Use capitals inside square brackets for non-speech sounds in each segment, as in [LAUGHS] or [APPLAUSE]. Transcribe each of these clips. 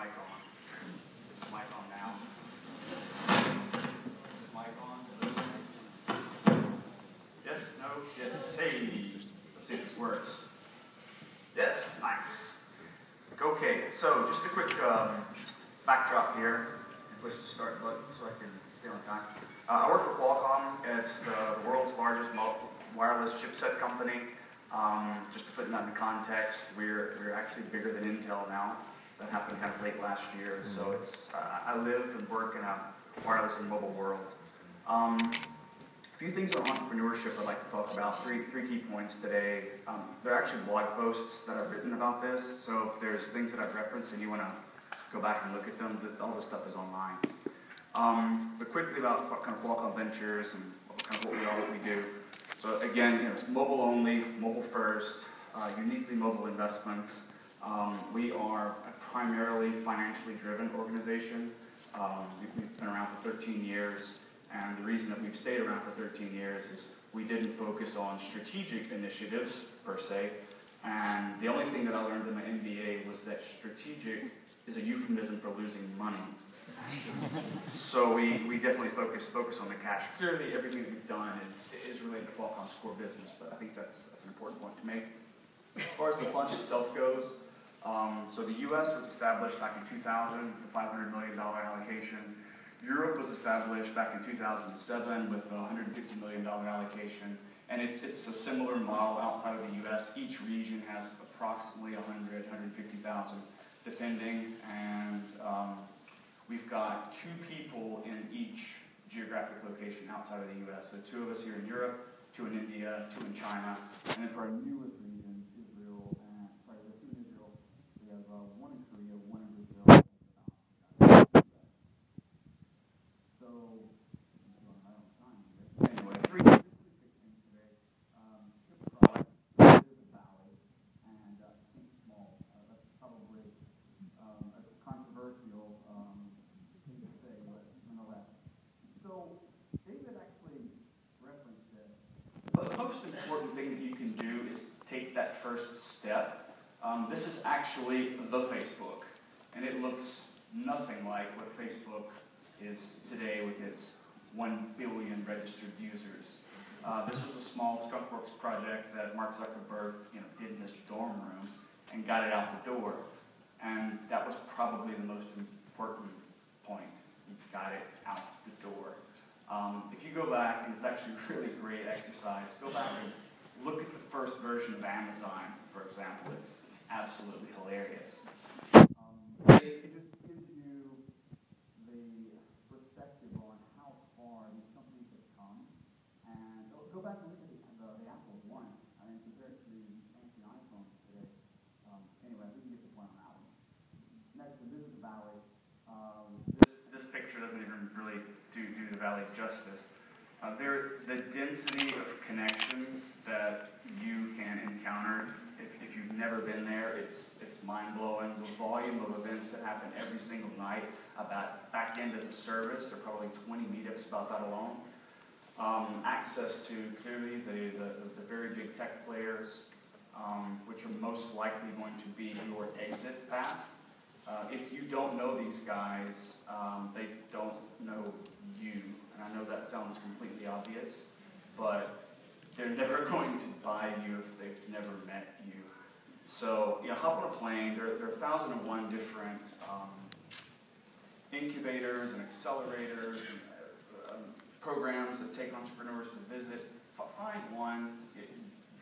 mic on. Is this mic on now? Is mic on? Yes, no, yes, hey. Let's see if this works. Yes, nice. Okay, so just a quick um, backdrop here. Push the start button so I can stay on time. Uh, I work for Qualcomm. It's the, the world's largest wireless chipset company. Um, just to put that in context, we're, we're actually bigger than Intel now. That happened kind of late last year. Mm-hmm. So it's uh, I live and work in a wireless and mobile world. Um, a few things on entrepreneurship I'd like to talk about. Three, three key points today. Um, there are actually blog posts that I've written about this. So if there's things that I've referenced and you want to go back and look at them, all this stuff is online. Um, but quickly about what kind of Qualcomm Ventures and kind of what we are, what we do. So again, you know, it's mobile only, mobile first, uh, uniquely mobile investments. Um, we are primarily financially driven organization. Um, we've been around for 13 years, and the reason that we've stayed around for 13 years is we didn't focus on strategic initiatives per se. And the only thing that I learned in my MBA was that strategic is a euphemism for losing money so we, we definitely focus focus on the cash. Clearly, everything that we've done is, is related to Qualcomm's core business, but I think that's, that's an important point to make. As far as the fund itself goes, um, so the U.S. was established back in 2000 with a $500 million allocation. Europe was established back in 2007 with a $150 million allocation. And it's, it's a similar model outside of the U.S. Each region has approximately 100, 150,000, depending. And um, We've got two people in each geographic location outside of the U.S. So two of us here in Europe, two in India, two in China, and then for our newest region, Israel, and sorry, we have two in Israel. We have uh, one in Korea, one in Brazil. So anyway, three. most important thing that you can do is take that first step. Um, this is actually the Facebook, and it looks nothing like what Facebook is today with its 1 billion registered users. Uh, this was a small Skunkworks project that Mark Zuckerberg you know, did in his dorm room and got it out the door. And that was probably the most important point. He got it out the door. Um, if you go back, and it's actually a really great exercise, go back and look at the first version of Amazon, for example. It's, it's absolutely hilarious. Um, it, it, just gives you the perspective on how far these companies have come. And go back and look at the, the, the Apple One. I mean, compared to the fancy iPhones today. Um, anyway, we can get the point on that one. Next, this is the Valley. Um, this, this picture doesn't even really do, do the valley justice. Uh, there, the density of connections that you can encounter, if, if you've never been there, it's, it's mind-blowing. The volume of events that happen every single night about back-end as a service, there are probably 20 meetups about that alone. Um, access to clearly the, the, the, very big tech players, um, which are most likely going to be your exit path. Uh, if you don't know these guys, um, they don't know you. And I know that sounds completely obvious, but they're [LAUGHS] never going to buy you if they've never met you. So, you know, hop on a plane. There, there are 1,001 different um, incubators and accelerators and uh, um, programs that take entrepreneurs to visit. Find one,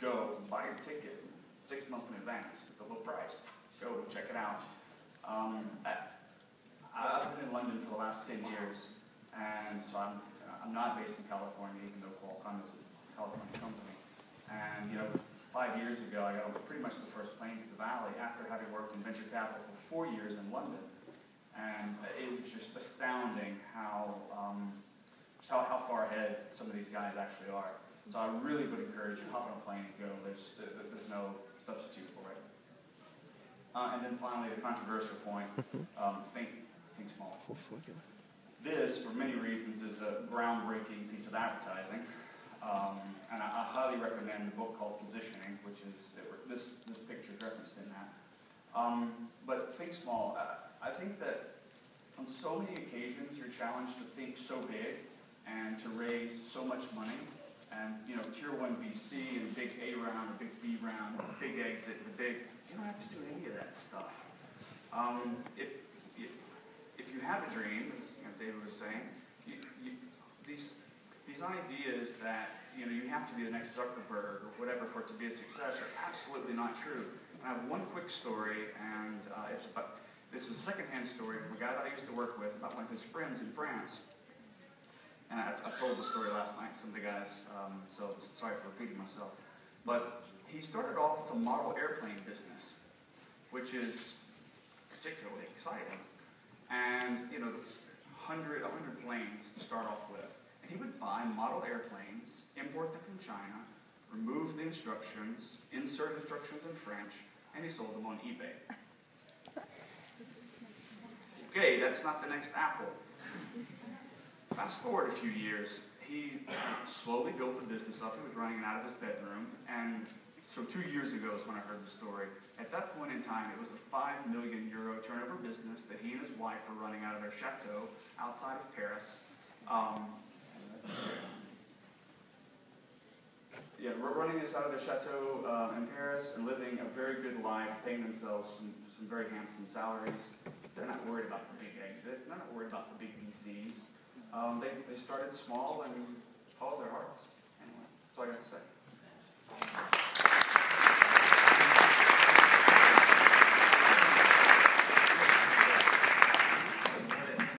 go, buy a ticket six months in advance at the low price. Go check it out. Um, I, have been in London for the last 10 years, and so I'm, I'm not based in California, even though Qualcomm is a California company. And, you know, five years ago, I got pretty much the first plane to the Valley after having worked in venture capital for four years in London. And it was just astounding how, um, just how, how far ahead some of these guys actually are. So I really would encourage you, hop on a plane and go. There's, there's no substitute for it. Uh, and then finally, the controversial point, [LAUGHS] um, think, think small. This, for many reasons, is a groundbreaking piece of advertising. Um, and I, I, highly recommend a book called Positioning, which is, this, this picture is referenced in that. Um, but think small. Uh, I think that on so many occasions, you're challenged to think so big and to raise so much money. And, you know, tier one VC and big A round, big B round, big exit, the big, you don't have to do any of that stuff. Um, if, if you have a dream, as you know, David was saying, you, you, these, these ideas that, you know, you have to be the next Zuckerberg or whatever for it to be a success are absolutely not true. And I have one quick story, and uh, it's about, this is a secondhand story from a guy that I used to work with about one of his friends in France. And I, I told the story last night to some of the guys, um, so sorry for repeating myself. But he started off with a model airplane business, which is particularly exciting. And, you know, 100, 100 planes to start off with. And he would buy model airplanes, import them from China, remove the instructions, insert instructions in French, and he sold them on eBay. Okay, that's not the next Apple. Fast forward a few years, he slowly built the business up. He was running it out of his bedroom. And so two years ago is when I heard the story. At that point in time, it was a 5 million euro turnover business that he and his wife were running out of their chateau outside of Paris. Um, yeah, we're running this out of their chateau uh, in Paris and living a very good life, paying themselves some, some very handsome salaries. They're not worried about the big exit. They're not worried about the big VCs. Um, they, they started small and followed their hearts. Anyway, that's all I got to say.